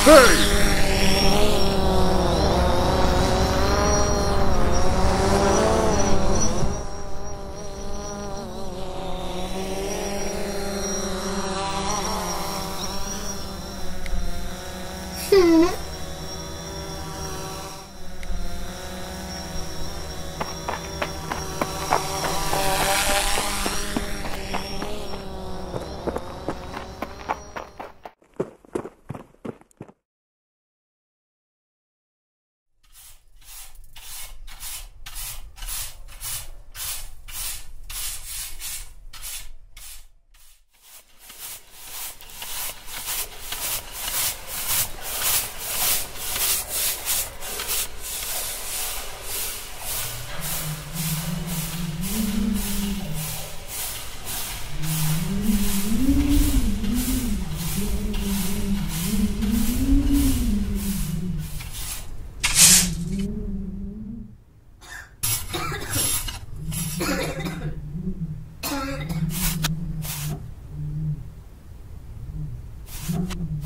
Hey! Hmm. Thank you.